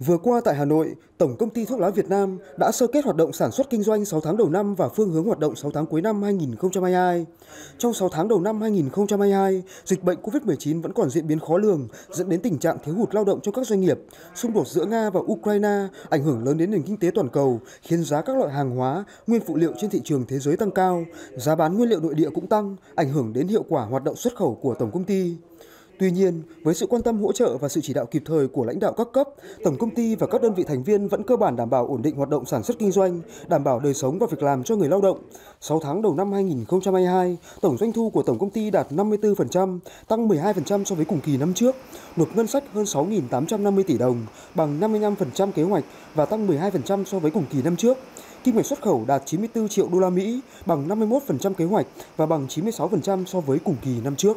Vừa qua tại Hà Nội, Tổng công ty thuốc lá Việt Nam đã sơ kết hoạt động sản xuất kinh doanh 6 tháng đầu năm và phương hướng hoạt động 6 tháng cuối năm 2022. Trong 6 tháng đầu năm 2022, dịch bệnh COVID-19 vẫn còn diễn biến khó lường, dẫn đến tình trạng thiếu hụt lao động trong các doanh nghiệp. Xung đột giữa Nga và Ukraine ảnh hưởng lớn đến nền kinh tế toàn cầu, khiến giá các loại hàng hóa, nguyên phụ liệu trên thị trường thế giới tăng cao. Giá bán nguyên liệu nội địa cũng tăng, ảnh hưởng đến hiệu quả hoạt động xuất khẩu của tổng công ty. Tuy nhiên, với sự quan tâm hỗ trợ và sự chỉ đạo kịp thời của lãnh đạo các cấp, tổng công ty và các đơn vị thành viên vẫn cơ bản đảm bảo ổn định hoạt động sản xuất kinh doanh, đảm bảo đời sống và việc làm cho người lao động. 6 tháng đầu năm 2022, tổng doanh thu của tổng công ty đạt 54%, tăng 12% so với cùng kỳ năm trước, nộp ngân sách hơn 6.850 tỷ đồng, bằng 55% kế hoạch và tăng 12% so với cùng kỳ năm trước. Kim ngạch xuất khẩu đạt 94 triệu đô la Mỹ, bằng 51% kế hoạch và bằng 96% so với cùng kỳ năm trước.